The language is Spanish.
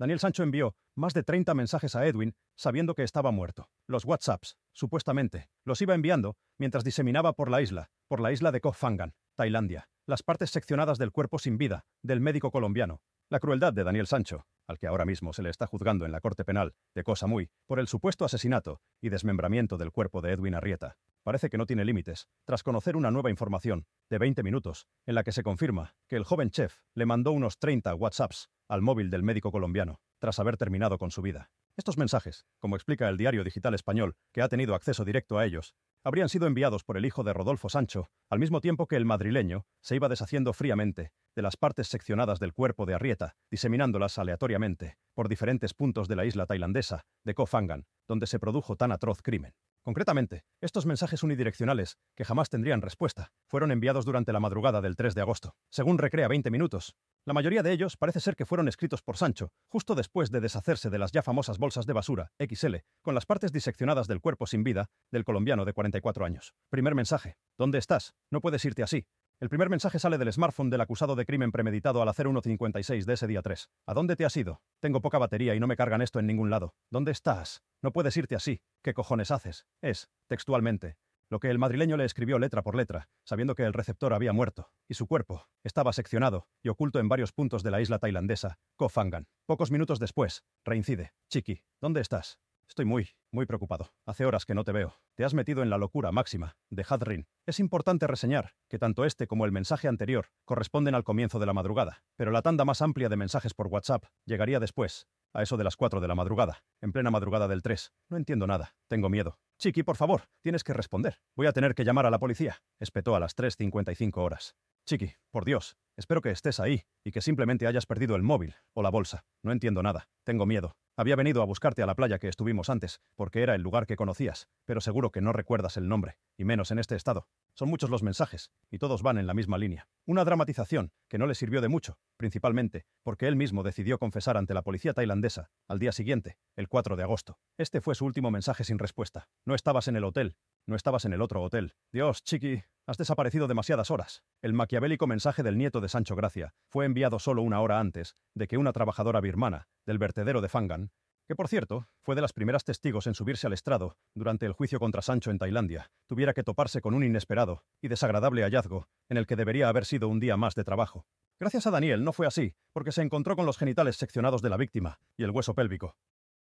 Daniel Sancho envió más de 30 mensajes a Edwin sabiendo que estaba muerto. Los WhatsApps, supuestamente, los iba enviando mientras diseminaba por la isla, por la isla de Koh Phangan, Tailandia, las partes seccionadas del cuerpo sin vida del médico colombiano. La crueldad de Daniel Sancho, al que ahora mismo se le está juzgando en la Corte Penal de Cosa Muy por el supuesto asesinato y desmembramiento del cuerpo de Edwin Arrieta, parece que no tiene límites, tras conocer una nueva información, de 20 minutos, en la que se confirma que el joven chef le mandó unos 30 WhatsApps al móvil del médico colombiano, tras haber terminado con su vida. Estos mensajes, como explica el diario digital español, que ha tenido acceso directo a ellos, habrían sido enviados por el hijo de Rodolfo Sancho, al mismo tiempo que el madrileño se iba deshaciendo fríamente de las partes seccionadas del cuerpo de Arrieta, diseminándolas aleatoriamente por diferentes puntos de la isla tailandesa de Koh Phangan, donde se produjo tan atroz crimen. Concretamente, estos mensajes unidireccionales, que jamás tendrían respuesta, fueron enviados durante la madrugada del 3 de agosto. Según Recrea 20 Minutos, la mayoría de ellos parece ser que fueron escritos por Sancho, justo después de deshacerse de las ya famosas bolsas de basura, XL, con las partes diseccionadas del cuerpo sin vida del colombiano de 44 años. Primer mensaje. ¿Dónde estás? No puedes irte así. El primer mensaje sale del smartphone del acusado de crimen premeditado al hacer 1.56 de ese día 3. ¿A dónde te has ido? Tengo poca batería y no me cargan esto en ningún lado. ¿Dónde estás? No puedes irte así. ¿Qué cojones haces? Es, textualmente, lo que el madrileño le escribió letra por letra, sabiendo que el receptor había muerto, y su cuerpo estaba seccionado y oculto en varios puntos de la isla tailandesa, Koh Phangan. Pocos minutos después, reincide. Chiqui, ¿dónde estás? Estoy muy, muy preocupado. Hace horas que no te veo. Te has metido en la locura máxima de Hadrin. Es importante reseñar que tanto este como el mensaje anterior corresponden al comienzo de la madrugada, pero la tanda más amplia de mensajes por WhatsApp llegaría después, a eso de las 4 de la madrugada, en plena madrugada del 3. No entiendo nada. Tengo miedo. Chiqui, por favor, tienes que responder. Voy a tener que llamar a la policía. Espetó a las 3.55 horas. Chiqui, por Dios, espero que estés ahí y que simplemente hayas perdido el móvil o la bolsa. No entiendo nada. Tengo miedo. Había venido a buscarte a la playa que estuvimos antes, porque era el lugar que conocías, pero seguro que no recuerdas el nombre, y menos en este estado. Son muchos los mensajes, y todos van en la misma línea. Una dramatización que no le sirvió de mucho, principalmente porque él mismo decidió confesar ante la policía tailandesa al día siguiente, el 4 de agosto. Este fue su último mensaje sin respuesta. No estabas en el hotel, no estabas en el otro hotel. Dios, chiqui, has desaparecido demasiadas horas. El maquiavélico mensaje del nieto de Sancho Gracia fue enviado solo una hora antes de que una trabajadora birmana del vertedero de Fangan que por cierto, fue de las primeras testigos en subirse al estrado durante el juicio contra Sancho en Tailandia, tuviera que toparse con un inesperado y desagradable hallazgo en el que debería haber sido un día más de trabajo. Gracias a Daniel no fue así, porque se encontró con los genitales seccionados de la víctima y el hueso pélvico.